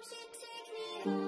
You take me home?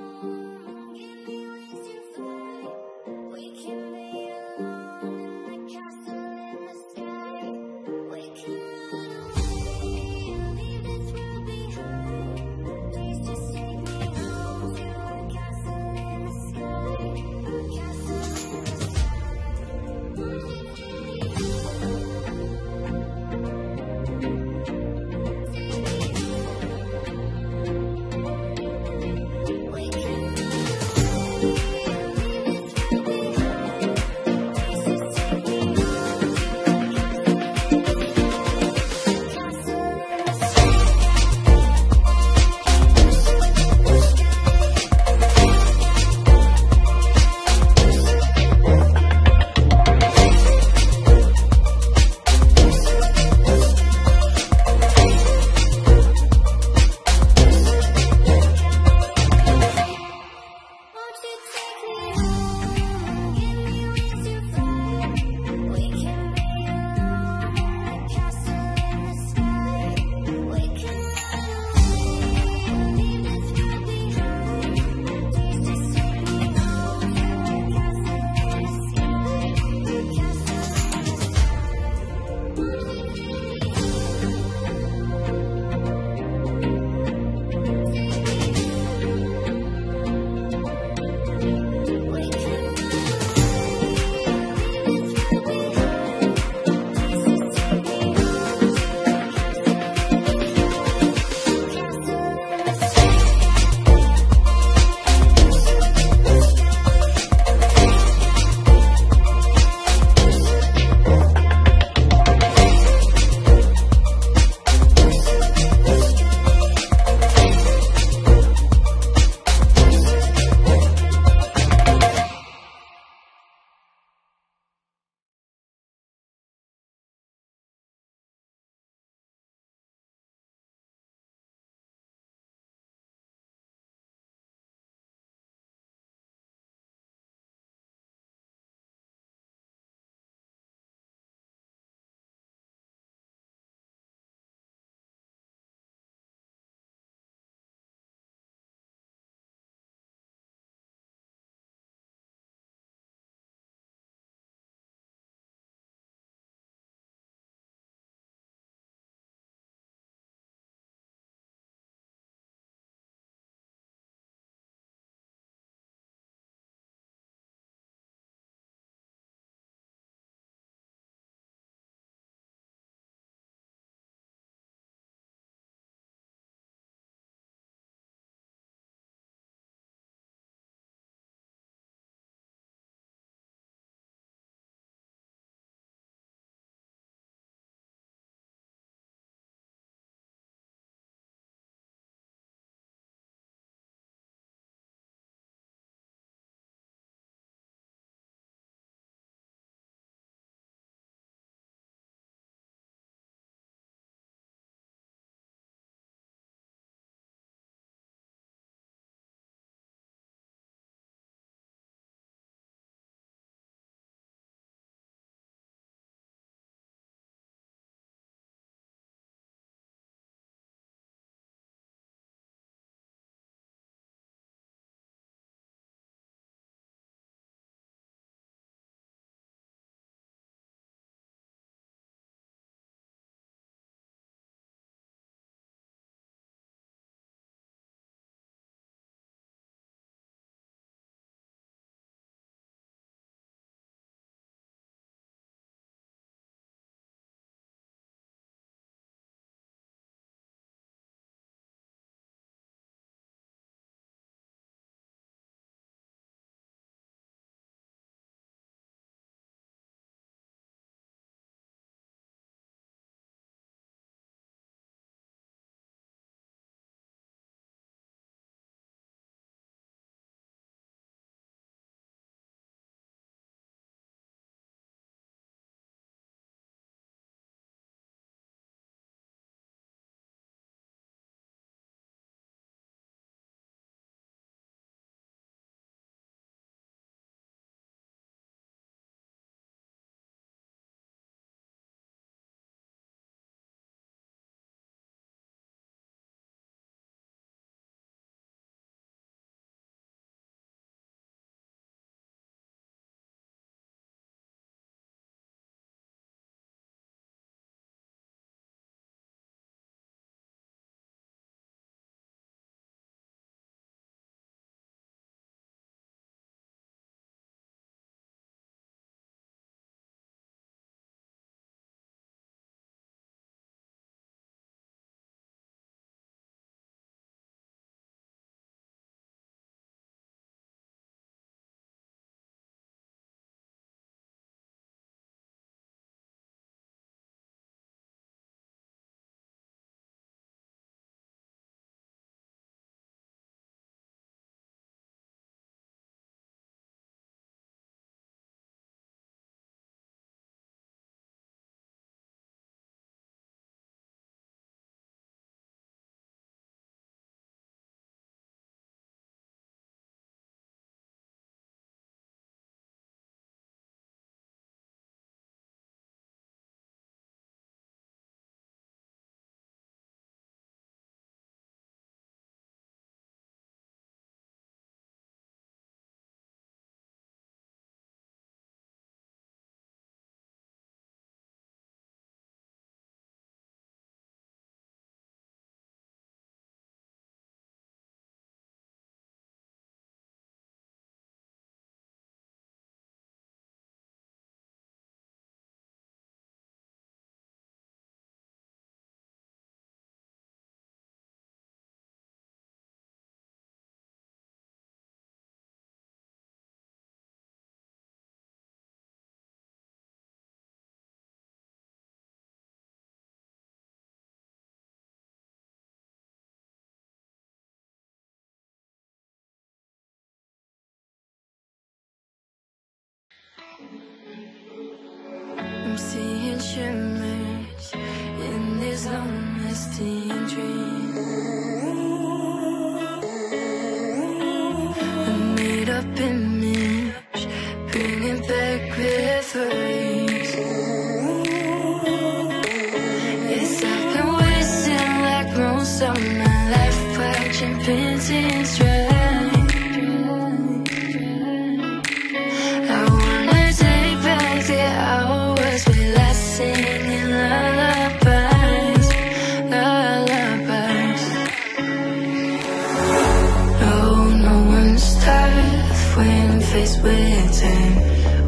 I'm seeing shimmer.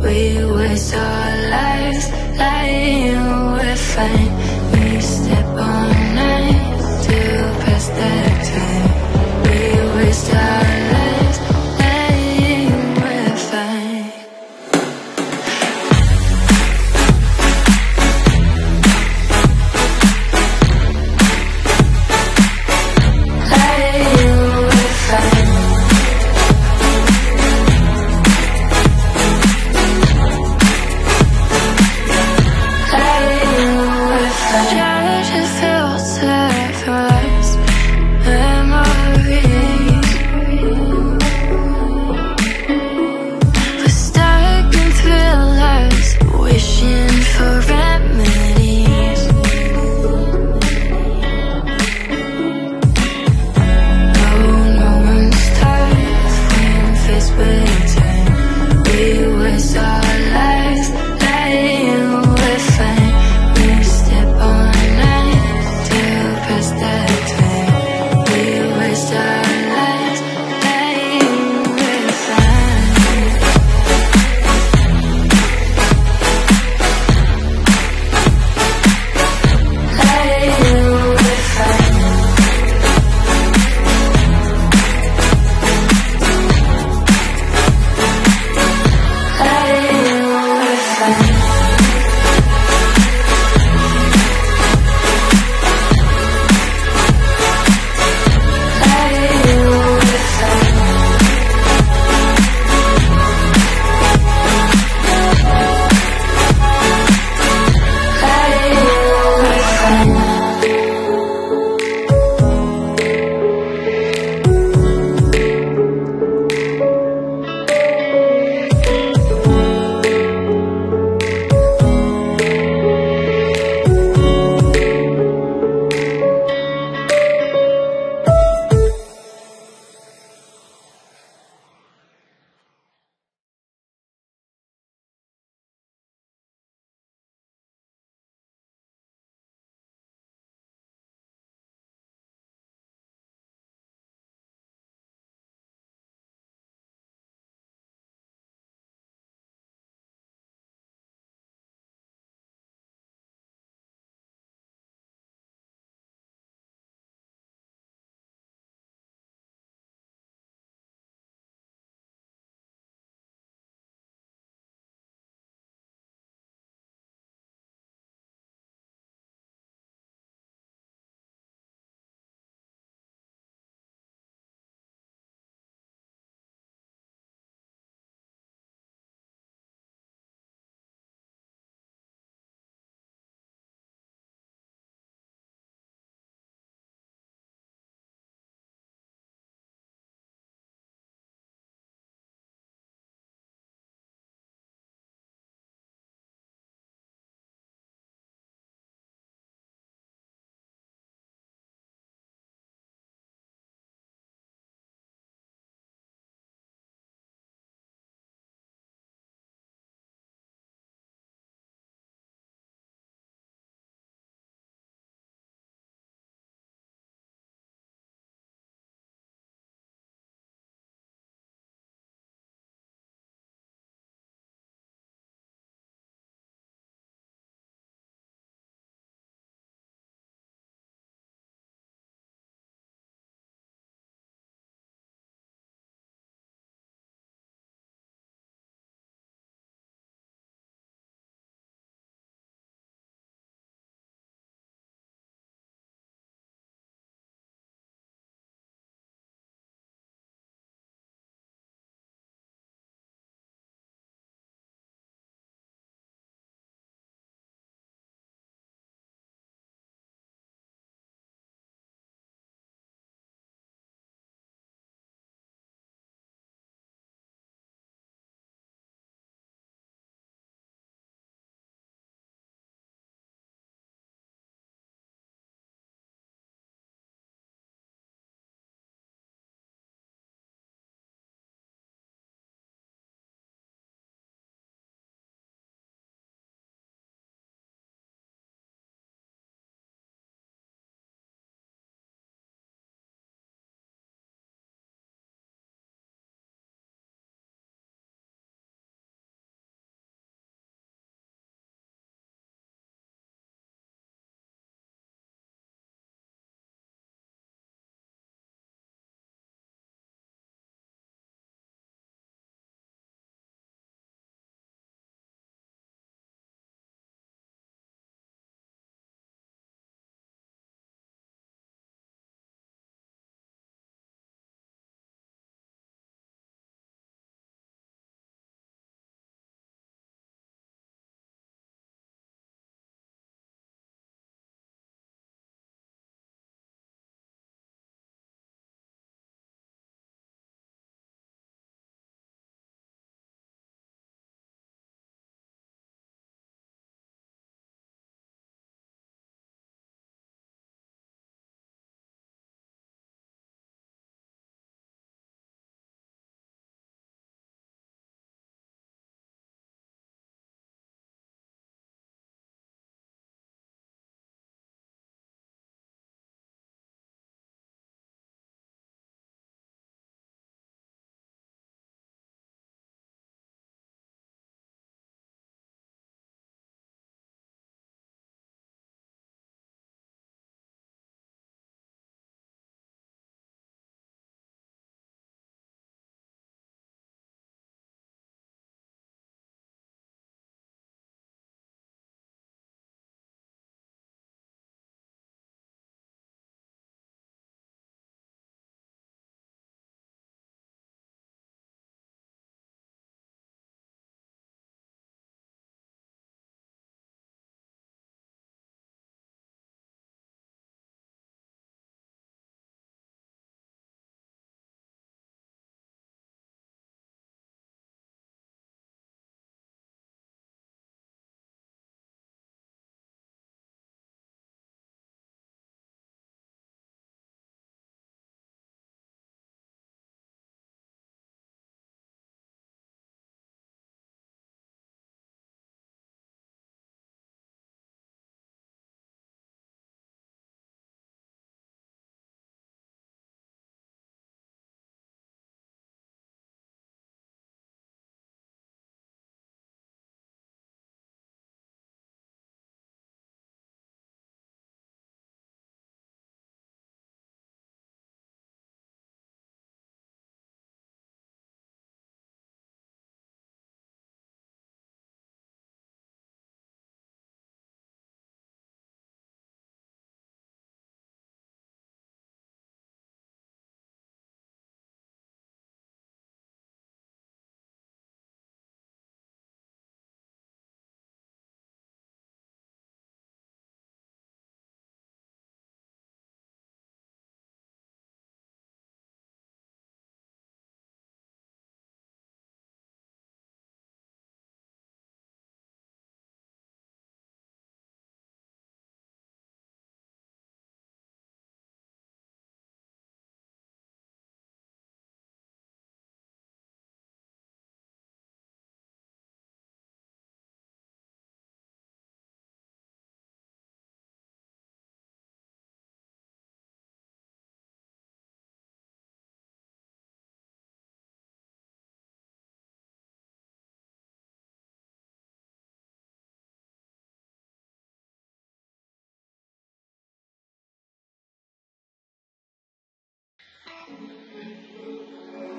we waste our lives lying we're fine. We step on night to pass the time. We waste our lives.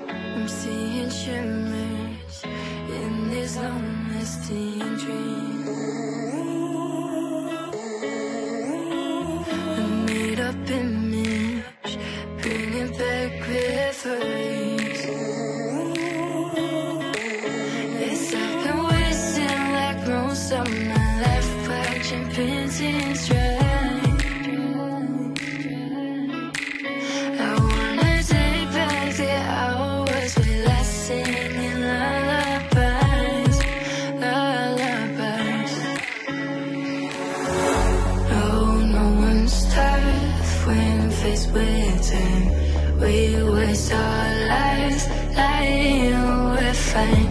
I'm seeing shimmers in this long dream. We waste our lives lying, we're fine.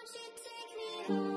Won't you take me home?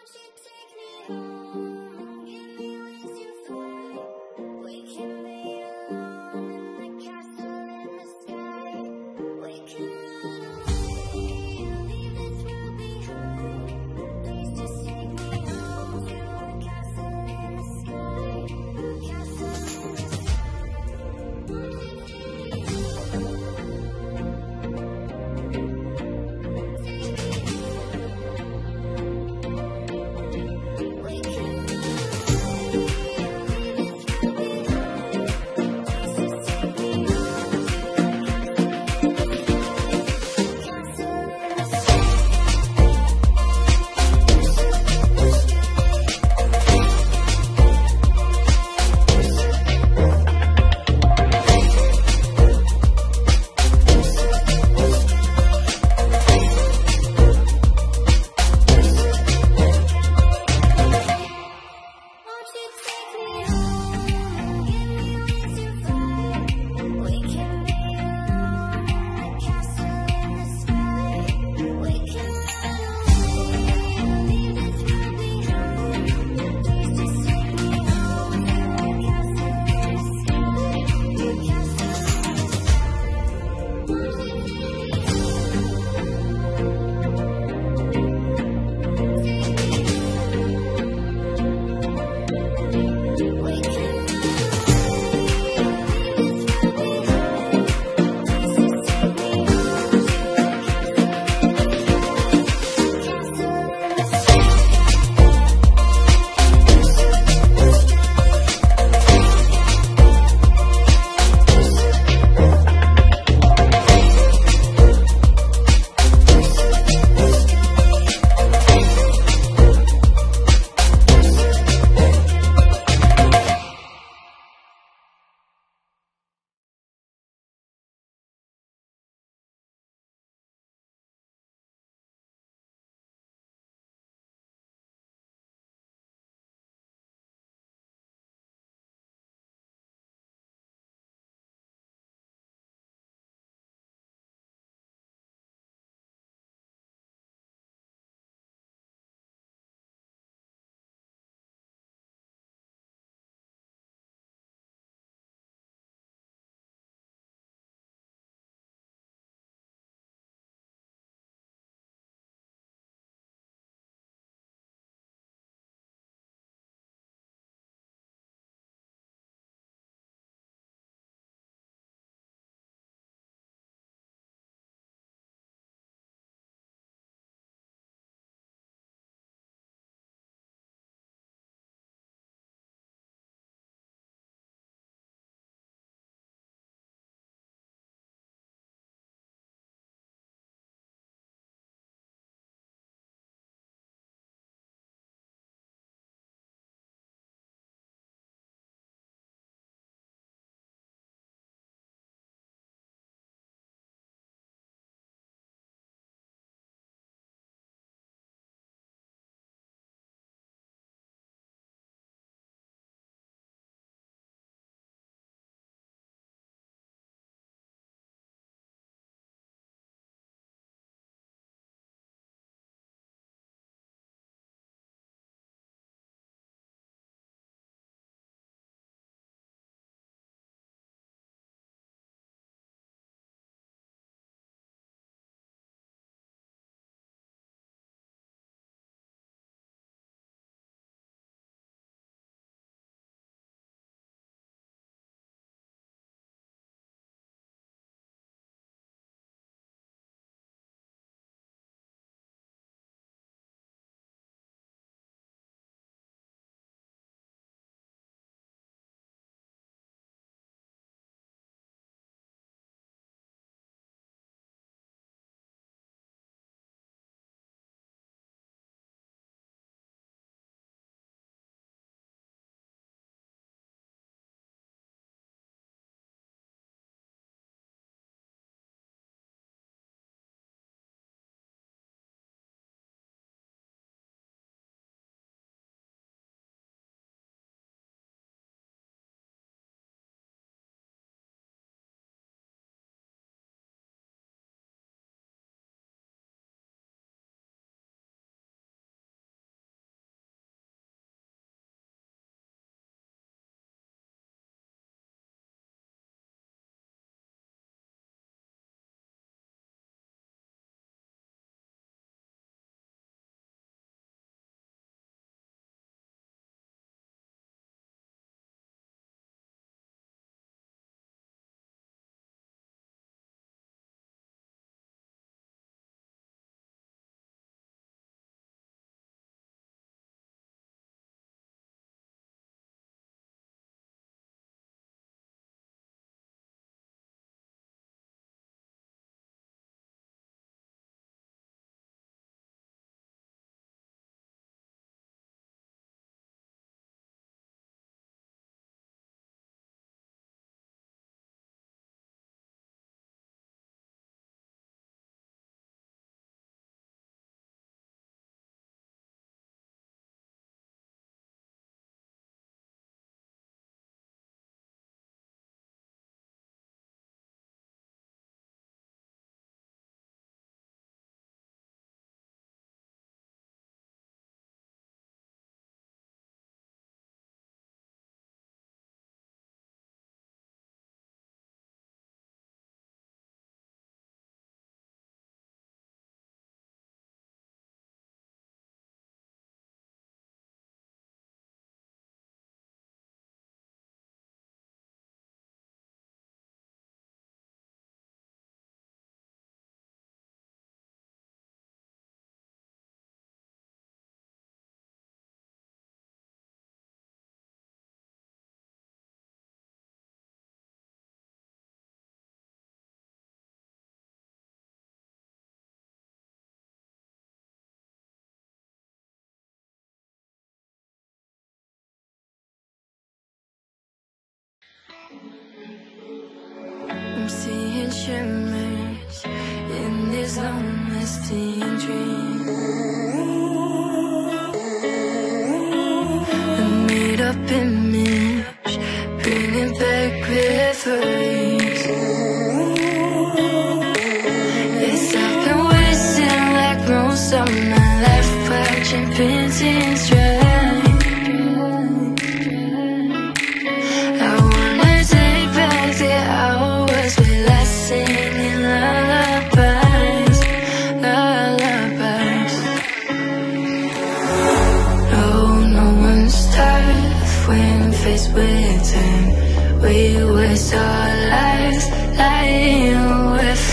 Won't you take me home? shimmers in this honesty dream. The made up image, bringing back with her.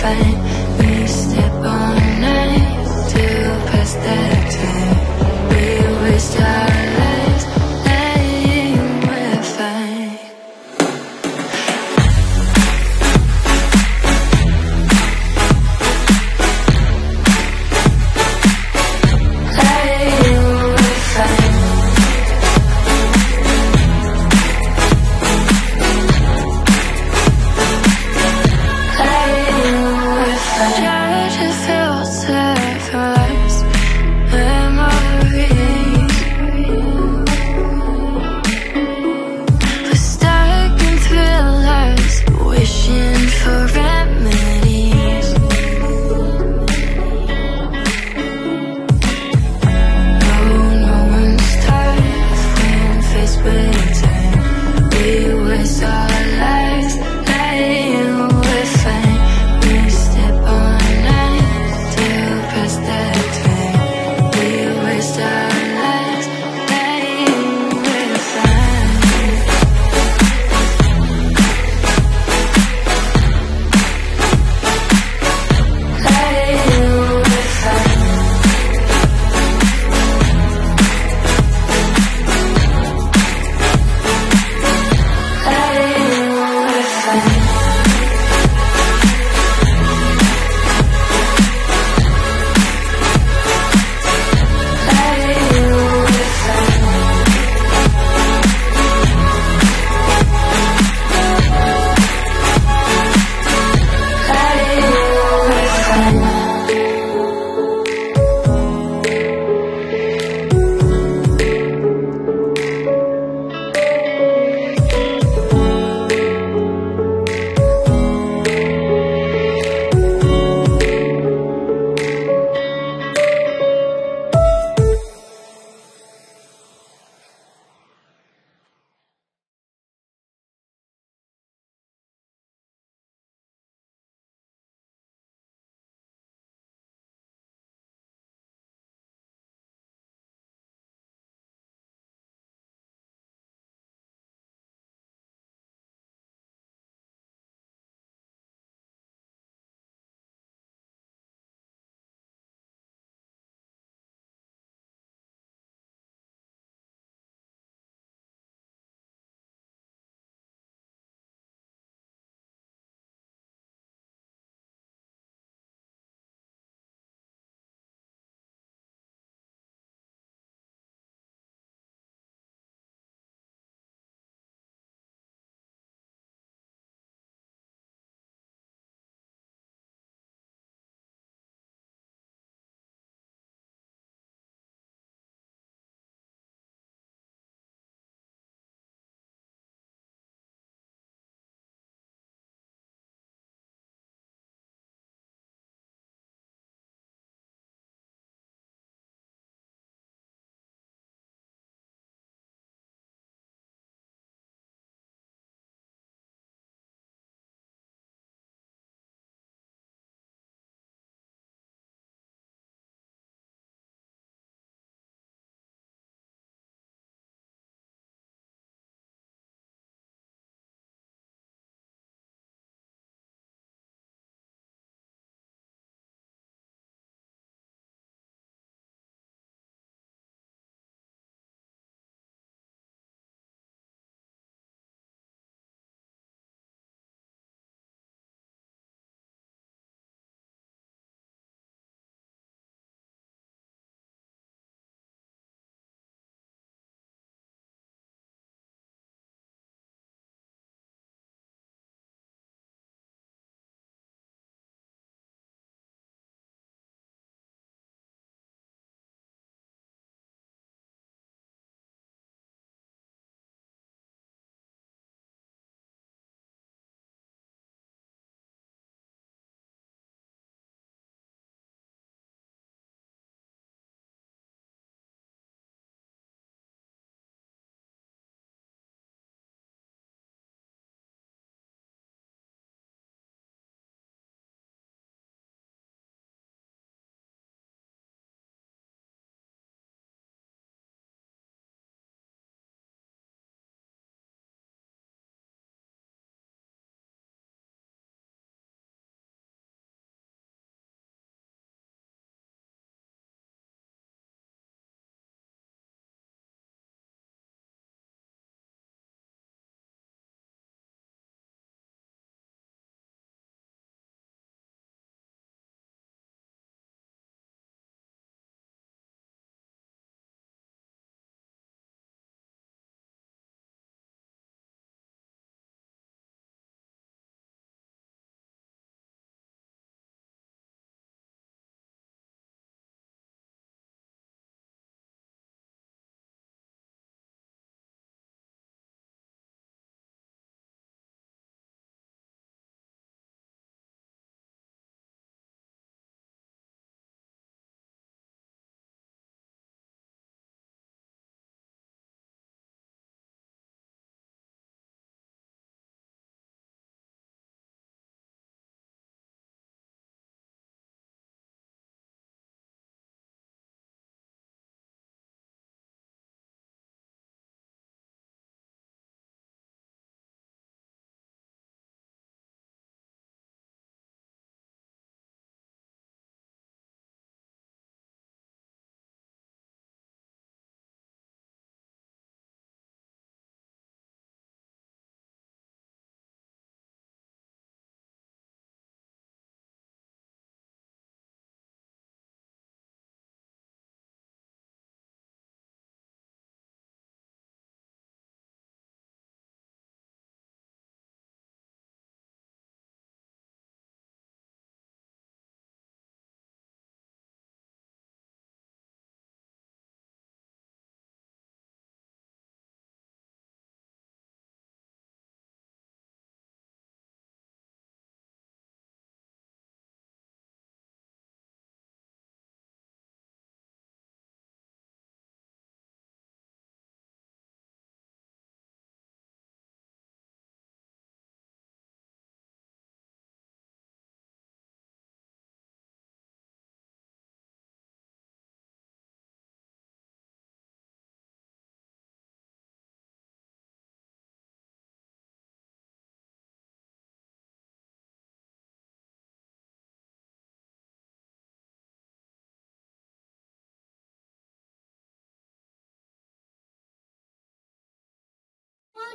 find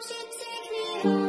Won't you take me home?